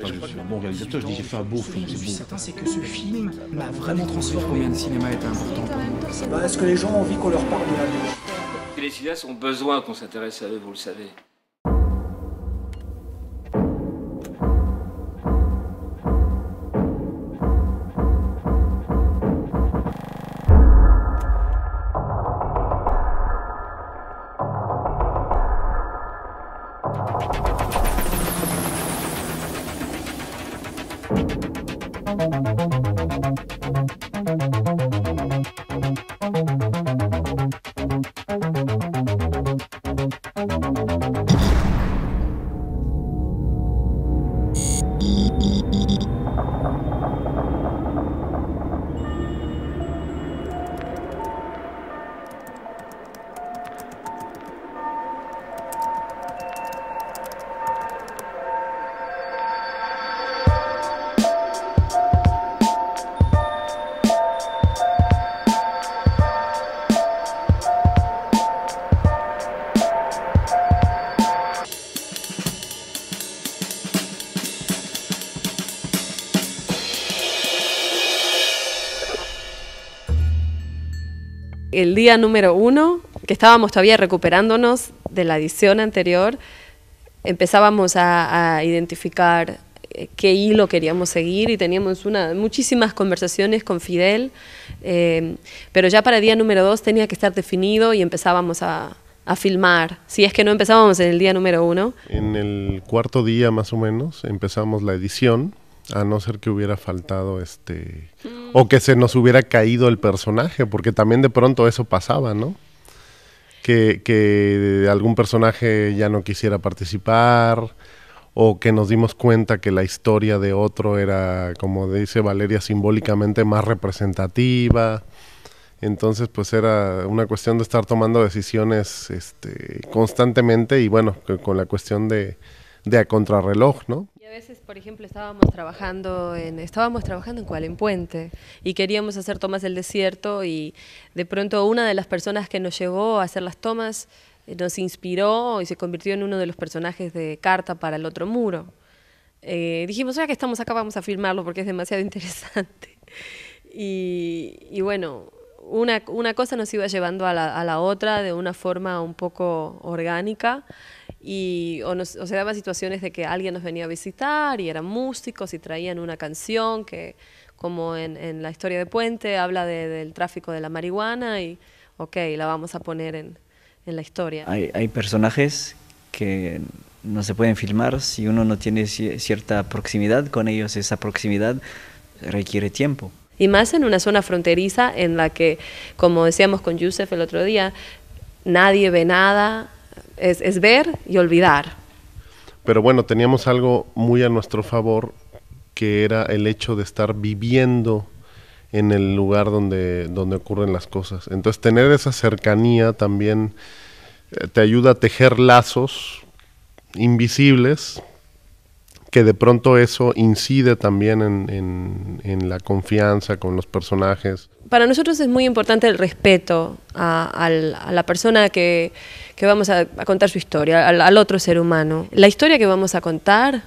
pas que je suis un bon réalisateur, je dis j'ai fait un beau film, Ce que je suis certain, c'est que ce film m'a vraiment transformé. Combien de cinéma est important pour nous Bah, Est-ce que les gens ont envie qu'on leur parle de la gauche Les cinéastes ont besoin qu'on s'intéresse à eux, vous le savez. El día número uno, que estábamos todavía recuperándonos de la edición anterior, empezábamos a, a identificar eh, qué hilo queríamos seguir y teníamos muchísimas conversaciones con Fidel, eh, pero ya para el día número dos tenía que estar definido y empezábamos a filmar, si es que no empezábamos en el día número uno. En el cuarto día más o menos empezamos la edición, a no ser que hubiera faltado este o que se nos hubiera caído el personaje, porque también de pronto eso pasaba, ¿no? Que, que algún personaje ya no quisiera participar o que nos dimos cuenta que la historia de otro era, como dice Valeria, simbólicamente más representativa. Entonces, pues era una cuestión de estar tomando decisiones este, constantemente y bueno, con la cuestión de, de a contrarreloj, ¿no? Y a veces, por ejemplo, estábamos trabajando en estábamos trabajando en cuál en Puente y queríamos hacer tomas del desierto y de pronto una de las personas que nos llevó a hacer las tomas eh, nos inspiró y se convirtió en uno de los personajes de Carta para el otro muro. Eh, dijimos, ya que estamos acá, vamos a filmarlo porque es demasiado interesante. Y, y bueno, una, una cosa nos iba llevando a la, a la otra de una forma un poco orgánica y o, nos, o se daban situaciones de que alguien nos venía a visitar y eran músicos y traían una canción que, como en, en la historia de Puente, habla de- del tráfico de la marihuana y, ok, la vamos a poner en, en la historia. Hay, hay personajes que no se pueden filmar si uno no tiene ci- cierta proximidad con ellos. Esa proximidad requiere tiempo. Y más en una zona fronteriza en la que, como decíamos con Yusef el otro día, nadie ve nada, es, ver y olvidar. Pero bueno, teníamos algo muy a nuestro favor, que era el hecho de estar viviendo en el lugar donde, donde ocurren las cosas. Entonces, tener esa cercanía también eh, te ayuda a tejer lazos invisibles, que de pronto eso incide también en, en- la confianza con los personajes. Para nosotros es muy importante el respeto a, la persona que, que vamos a, a contar su historia, al, al otro ser humano. La historia que vamos a contar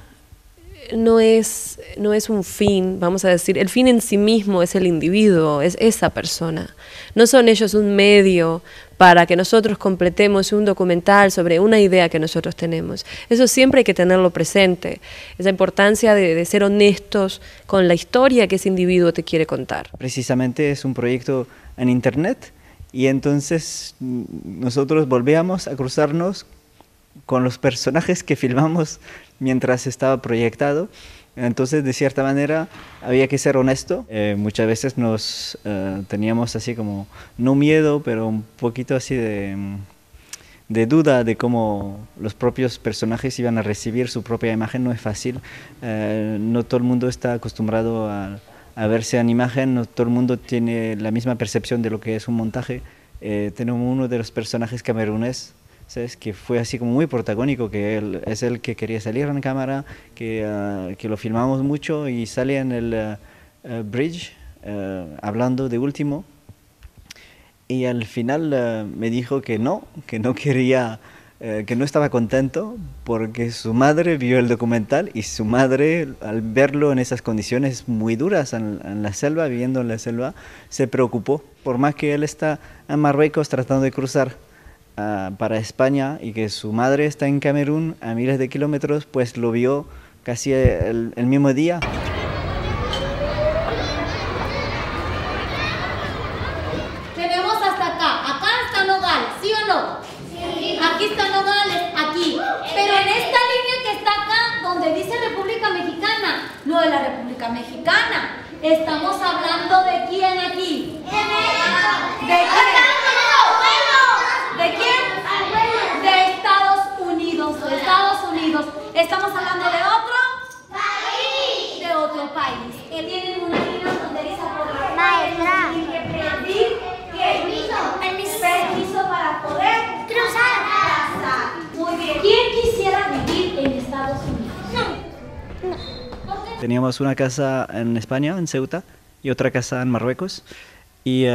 no es, no es un fin, vamos a decir, el fin en sí mismo es el individuo, es esa persona. No son ellos un medio para que nosotros completemos un documental sobre una idea que nosotros tenemos. Eso siempre hay que tenerlo presente, esa importancia de, ser honestos con la historia que ese individuo te quiere contar. Precisamente es un proyecto en Internet y entonces mm, nosotros volvíamos a cruzarnos con los personajes que filmamos mientras estaba proyectado. Entonces, de cierta manera, había que ser honesto. Eh, muchas veces nos eh, teníamos así como, no miedo, pero un poquito así de, mm, de duda de cómo los propios personajes iban a recibir su propia imagen. No es fácil. Eh, no todo el mundo está acostumbrado a, a verse en imagen, no todo el mundo tiene la misma percepción de lo que es un montaje. Tenemos uno de los personajes camerunés ¿sabes? que fue así como muy protagónico, que él es el que quería salir en cámara, que, ah, que lo filmamos mucho y sale en el ah, bridge hablando de último. Y al final me dijo que no, que no quería que no estaba contento porque su madre vio el documental y su madre, al verlo en esas condiciones muy duras en, en la selva, viviendo en la selva, se preocupó. Por más que él está en Marruecos tratando de cruzar para España y que su madre está en Camerún a miles de kilómetros, pues lo vio casi el, el mismo día. Tenemos hasta acá. Acá está Nogales, ¿sí o no? Sí. Aquí está Nogales, aquí. Pero en esta línea que está acá, donde dice República Mexicana, no de la República Mexicana. Estamos hablando de quién aquí. ¿De quién? ¿De quién? De Estados Unidos. De Estados Unidos. Estamos hablando de otro país. De otro país. Que tienen una línea fronteriza por la Maestra. Tienen que pedir permiso. Permiso para poder cruzar. Muy bien. ¿Quién quisiera vivir en Estados Unidos? ¿Por qué? Teníamos una casa en España, en Ceuta, y otra casa en Marruecos. Y,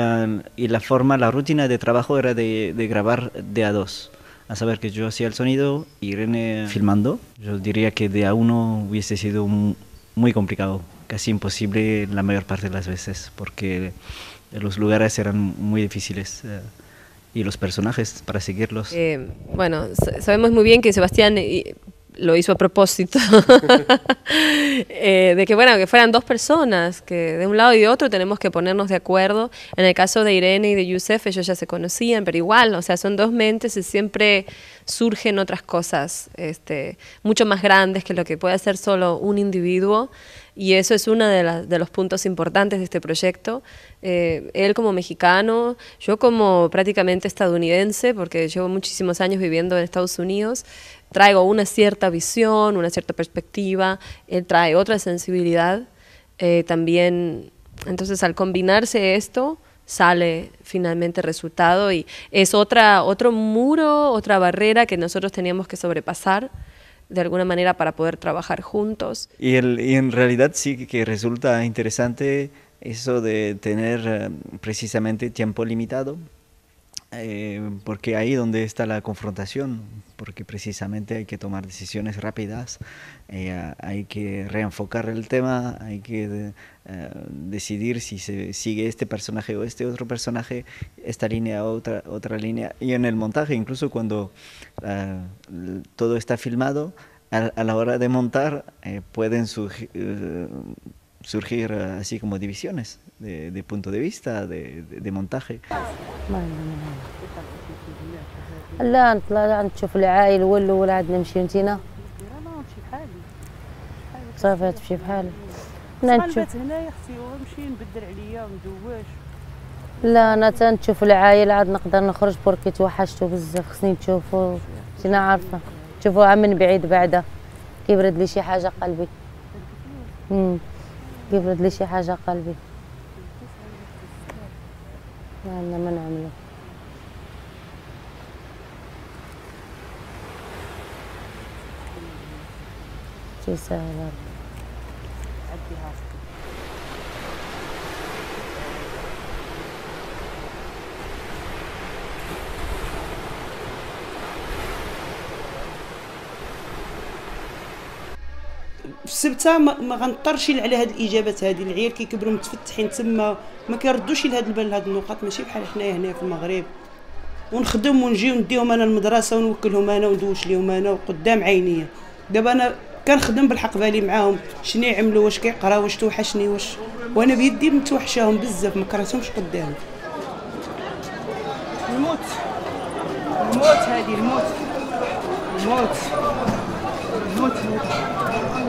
y la forma, la rutina de trabajo era de, de grabar de a dos. A saber que yo hacía el sonido y Irene filmando. Yo diría que de a uno hubiese sido mu- muy complicado, casi imposible la mayor parte de las veces, porque los lugares eran muy difíciles eh, y los personajes para seguirlos. Eh, bueno, sa- sabemos muy bien que Sebastián lo hizo a propósito, Eh, de que bueno, que fueran dos personas, que de un lado y de otro tenemos que ponernos de acuerdo. En el caso de Irene y de Yusef, ellos ya se conocían, pero igual, o sea, son dos mentes y siempre surgen otras cosas este, mucho más grandes que lo que puede hacer solo un individuo. Y eso es uno de, los puntos importantes de este proyecto. Eh, él como mexicano, yo como prácticamente estadounidense, porque llevo muchísimos años viviendo en Estados Unidos, traigo una cierta visión, una cierta perspectiva, él trae otra sensibilidad. eh, también, entonces al combinarse esto, sale finalmente resultado y es otra, otro muro, otra barrera que nosotros teníamos que sobrepasar de alguna manera para poder trabajar juntos. Y, el- y en realidad sí que resulta interesante eso de tener eh, precisamente tiempo limitado, eh, porque ahí donde está la confrontación, porque precisamente hay que tomar decisiones rápidas, eh, hay que reenfocar el tema, hay que eh, decidir si se sigue este personaje o este otro personaje, esta línea o otra, otra línea. Y en el montaje, incluso cuando l- todo está filmado, a, a la hora de montar eh, pueden surgi- eh, surgir eh, así como divisiones de, de punto de vista, de, de- de montaje. لا نطلع نشوف العائل ولا ولا عاد نمشي نتينا صافي تمشي بحالها لا نشوف هنا يا أختي ونمشي نبدل عليا وندواش لا أنا تنشوف العائل عاد نقدر نخرج بركي توحشتو بزاف خصني نشوفو. أنا عارفة. نشوفوها من بعيد بعدا. كيبرد لي شي حاجة قلبي. امم بيبرد لي شي حاجة قلبي. ما عندنا ما نعملو تيسهل ربي. عديها السبته ما, غنضطرش على هاد الإجابات هادي. العيال كيكبروا متفتحين تما ما كيردوش لهاد البال لهاد النقط ماشي بحال حنايا هنا في المغرب. ونخدم ونجي ونديهم أنا المدرسة ونوكلهم أنا وندوش ليهم أنا وقدام عينيا. دابا أنا كنخدم بالحق بالي معاهم. شنو يعملوا؟ واش كيقراو واش توحشني؟ واش؟ وأنا بيدي متوحشاهم بزاف. ما كرهتهمش قدامي. الموت. الموت هادي الموت. الموت. الموت. هادي